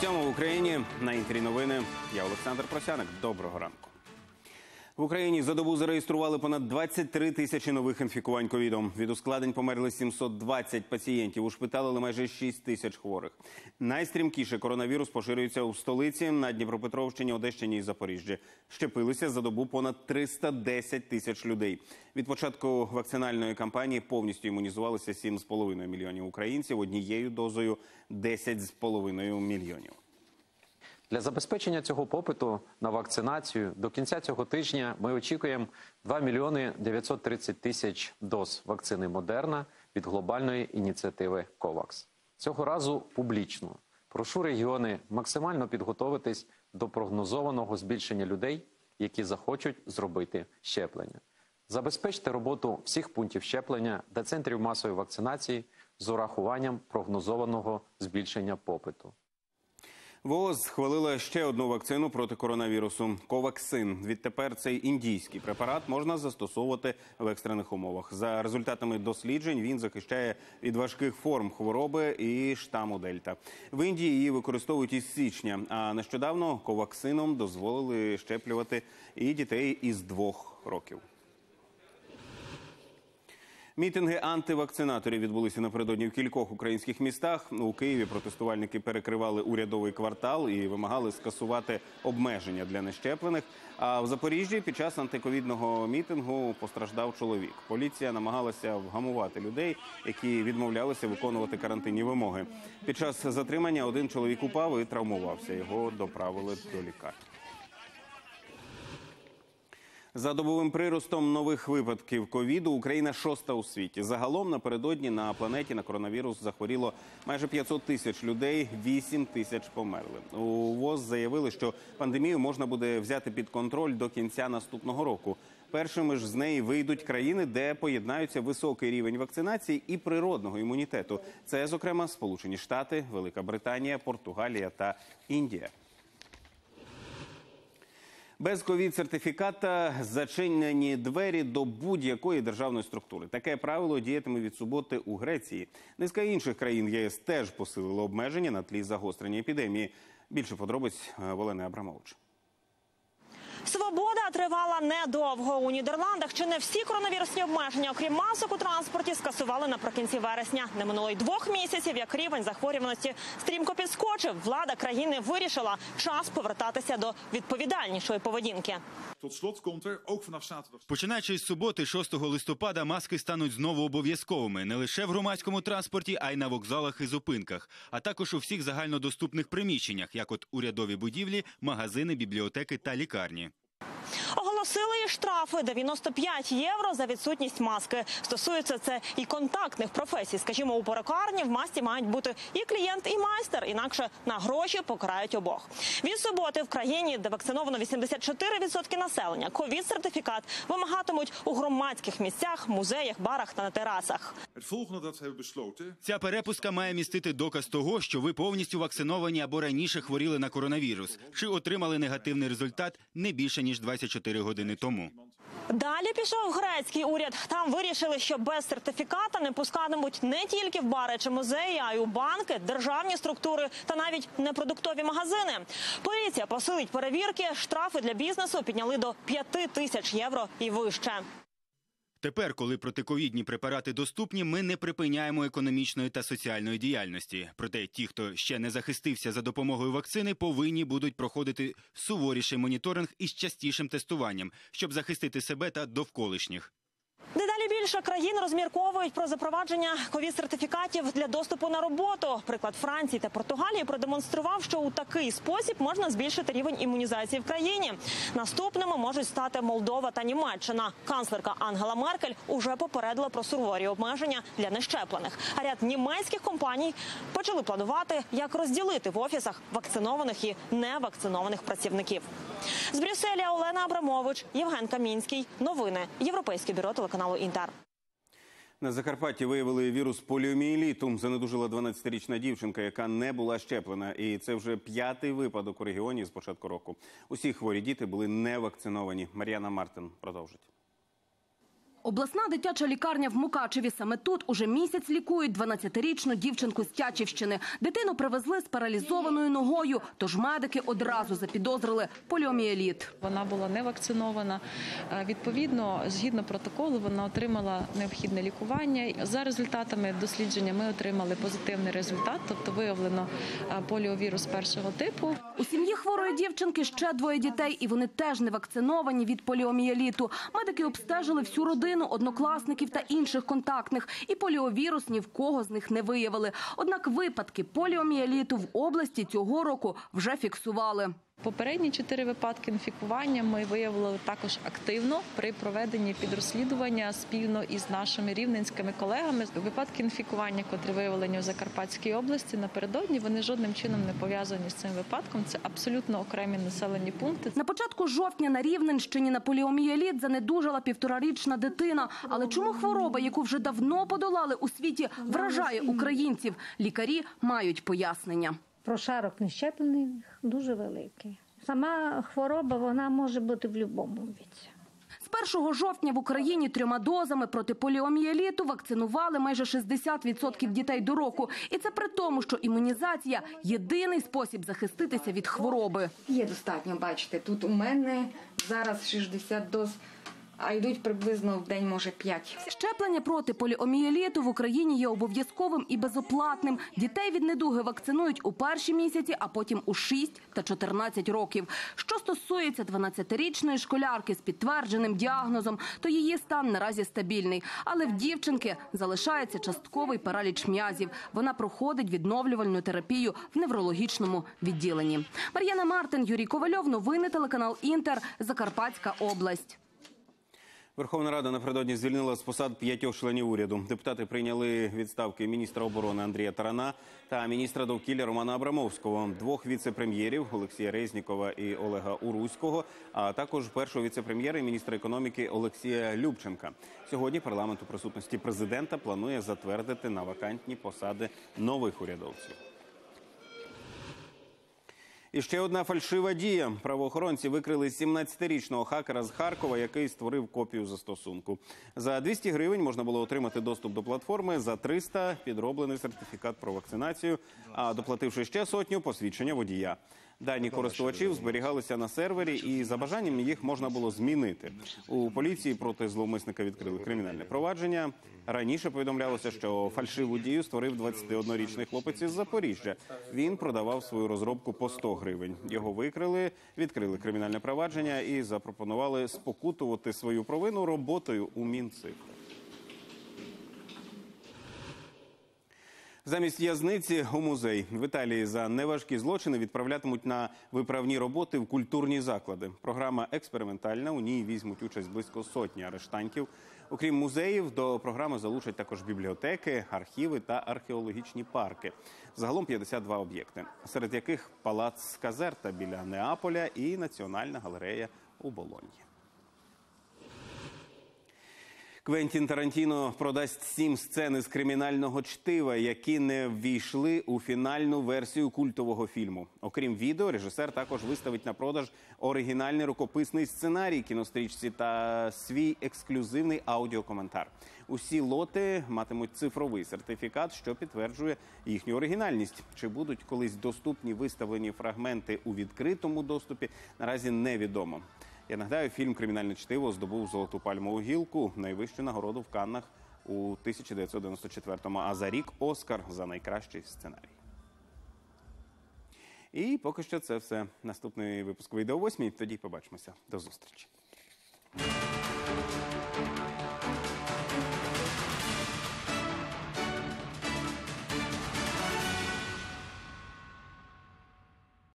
Сьомо в Україні на інтері новини. Я Олександр Просяник. Доброго ранку. В Україні за добу зареєстрували понад 23 тисячі нових інфікувань ковідом. Від ускладнень померли 720 пацієнтів. Ушпиталили майже 6 тисяч хворих. Найстрімкіше коронавірус поширюється у столиці на Дніпропетровщині, Одещині і Запоріжжі. Щепилися за добу понад 310 тисяч людей. Від початку вакцинальної кампанії повністю імунізувалися 7,5 мільйонів українців. Однією дозою 10,5 мільйонів. Для забезпечення цього попиту на вакцинацію до кінця цього тижня ми очікуємо 2 мільйони 930 тисяч доз вакцини Модерна від глобальної ініціативи COVAX. Цього разу публічно. Прошу регіони максимально підготовитись до прогнозованого збільшення людей, які захочуть зробити щеплення. Забезпечте роботу всіх пунктів щеплення та центрів масової вакцинації з урахуванням прогнозованого збільшення попиту. ВООЗ схвалила ще одну вакцину проти коронавірусу Коваксин. Відтепер цей індійський препарат можна застосовувати в екстрених умовах. За результатами досліджень він захищає від важких форм хвороби і штаму Дельта. В Індії її використовують із січня. А нещодавно коваксином дозволили щеплювати і дітей із двох років. Мітинги антивакцинаторів відбулися напередодні в кількох українських містах. У Києві протестувальники перекривали урядовий квартал і вимагали скасувати обмеження для нещеплених. А в Запоріжжі під час антиковідного мітингу постраждав чоловік. Поліція намагалася вгамувати людей, які відмовлялися виконувати карантинні вимоги. Під час затримання один чоловік упав і травмувався. Його доправили до лікарні. За добовим приростом нових випадків ковіду Україна шоста у світі. Загалом напередодні на планеті на коронавірус захворіло майже 500 тисяч людей, 8 тисяч померли. У ВОЗ заявили, що пандемію можна буде взяти під контроль до кінця наступного року. Першими ж з неї вийдуть країни, де поєднаються високий рівень вакцинації і природного імунітету. Це, зокрема, Сполучені Штати, Велика Британія, Португалія та Індія. Без ковід-сертифіката зачинені двері до будь-якої державної структури. Таке правило діятиме від суботи у Греції. Низка інших країн ЄС теж посилило обмеження на тлі загострення епідемії. Більше подробиць е, Волени Абрамович. Свобода тривала недовго у Нідерландах. Чи не всі коронавірусні обмеження, окрім масок у транспорті, скасували наприкінці вересня. Не минуло й двох місяців, як рівень захворюваності стрімко підскочив. Влада країни вирішила час повертатися до відповідальнішої поведінки. Er. Починаючи з суботи, 6 листопада, маски стануть знову обов'язковими не лише в громадському транспорті, а й на вокзалах і зупинках, а також у всіх загальнодоступних приміщеннях, як от урядові будівлі, магазини, бібліотеки та лікарні. Oh. Оголосили і штрафи 95 євро за відсутність маски. Стосується це і контактних професій. Скажімо, у перукарні в масці мають бути і клієнт, і майстер. Інакше на гроші покарають обох. Від суботи в країні, де вакциновано 84% населення, ковід-сертифікат вимагатимуть у громадських місцях, музеях, барах та на терасах. Ця перепуска має містити доказ того, що ви повністю вакциновані або раніше хворіли на коронавірус, чи отримали негативний результат не більше ніж 24 години тому. Далі пішов грецький уряд. Там вирішили, що без сертифіката не пускатимуть не тільки в бари чи музеї, а й у банки, державні структури та навіть непродуктові магазини. Поліція посилить перевірки. Штрафи для бізнесу підняли до 5 тисяч євро і вище. Тепер, коли протиковідні препарати доступні, ми не припиняємо економічної та соціальної діяльності. Проте ті, хто ще не захистився за допомогою вакцини, повинні будуть проходити суворіший моніторинг із частішим тестуванням, щоб захистити себе та довколишніх. Дедалі більше країн розмірковують про запровадження ковід-сертифікатів для доступу на роботу. Приклад Франції та Португалії продемонстрував, що у такий спосіб можна збільшити рівень імунізації в країні. Наступними можуть стати Молдова та Німеччина. Канцлерка Ангела Меркель уже попередила про суворі обмеження для нещеплених. А ряд німецьких компаній почали планувати, як розділити в офісах вакцинованих і невакцинованих працівників. З Брюсселя Олена Абрамович, Євген Камінський. Новини Європейське бюро телеканалу Інтер. На Закарпатті виявили вірус поліоміеліту. Занедужила 12-річна дівчинка, яка не була щеплена. І це вже п'ятий випадок у регіоні з початку року. Усі хворі діти були не вакциновані. Мар'яна Мартин продовжить. Обласна дитяча лікарня в Мукачеві. Саме тут уже місяць лікують 12-річну дівчинку з Тячівщини. Дитину привезли з паралізованою ногою, тож медики одразу запідозрили поліомієліт. Вона була не вакцинована. Е, Відповідно, згідно протоколу, вона отримала необхідне лікування. За результатами дослідження ми отримали позитивний результат, тобто виявлено е, поліовірус першого типу. У сім'ї хворої дівчинки ще двоє дітей, і вони теж не вакциновані від поліомієліту. Медики обстежили всю родину, однокласників та інших контактних, і поліовірус ні в кого з них не виявили. Однак випадки поліомієліту в області цього року вже фіксували. Попередні чотири випадки інфікування ми виявили також активно при проведенні підрозслідування спільно із нашими рівненськими колегами. Випадки інфікування, котрі виявлені у Закарпатській області напередодні, вони жодним чином не пов'язані з цим випадком. Це абсолютно окремі населені пункти. На початку жовтня на Рівненщині на поліомієліт занедужала півторарічна дитина. Але чому хвороба, яку вже давно подолали у світі, вражає українців? Лікарі мають пояснення. Прошарок нещеплених дуже великий. Сама хвороба вона може бути в будь-якому віці. З 1 жовтня в Україні трьома дозами проти поліомієліту вакцинували майже 60% дітей до року. І це при тому, що імунізація – єдиний спосіб захиститися від хвороби. Є достатньо, бачите, тут у мене зараз 60 доз, а йдуть приблизно в день, може, 5. Щеплення проти поліомієліту в Україні є обов'язковим і безоплатним. Дітей від недуги вакцинують у перші місяці, а потім у 6 та 14 років. Що стосується 12-річної школярки з підтвердженим діагнозом, то її стан наразі стабільний. Але в дівчинки залишається частковий параліч м'язів. Вона проходить відновлювальну терапію в неврологічному відділенні. Мар'яна Мартин, Юрій Ковальов. Новини телеканал Інтер. Закарпатська область. Верховна Рада напередодні звільнила з посад п'ятьох членів уряду. Депутати прийняли відставки міністра оборони Андрія Тарана та міністра довкілля Романа Абрамовського, двох віце-прем'єрів Олексія Резнікова і Олега Уруського, а також першого віце-прем'єра і міністра економіки Олексія Любченка. Сьогодні парламент у присутності президента планує затвердити на вакантні посади нових урядовців. І ще одна фальшива дія. Правоохоронці викрили 17-річного хакера з Харкова, який створив копію застосунку. За 200 гривень можна було отримати доступ до платформи, за 300 – підроблений сертифікат про вакцинацію, а доплативши ще сотню – посвідчення водія. Дані користувачів зберігалися на сервері, і за бажанням їх можна було змінити. У поліції проти зловмисника відкрили кримінальне провадження. Раніше повідомлялося, що фальшиву дію створив 21-річний хлопець із Запоріжжя. Він продавав свою розробку по 100 гривень. Його викрили, відкрили кримінальне провадження і запропонували спокутувати свою провину роботою у Мінцифри. Замість в'язниці у музей в Італії за неважкі злочини відправлятимуть на виправні роботи в культурні заклади. Програма експериментальна. У ній візьмуть участь близько сотні арештантів. Окрім музеїв, до програми залучать також бібліотеки, архіви та археологічні парки. Загалом 52 об'єкти, серед яких палац Казерта біля Неаполя і Національна галерея у Болоньї. Квентін Тарантіно продасть сім сцен із кримінального чтива, які не ввійшли у фінальну версію культового фільму. Окрім відео, режисер також виставить на продаж оригінальний рукописний сценарій кінострічці та свій ексклюзивний аудіокоментар. Усі лоти матимуть цифровий сертифікат, що підтверджує їхню оригінальність. Чи будуть колись доступні виставлені фрагменти у відкритому доступі? Наразі невідомо. Я нагадаю, фільм Кримінальне чтиво здобув золоту пальмову гілку, найвищу нагороду в Каннах у 1994-му, а за рік Оскар за найкращий сценарій. І поки що це все. Наступний випуск вийде о 8 Тоді побачимося. До зустрічі.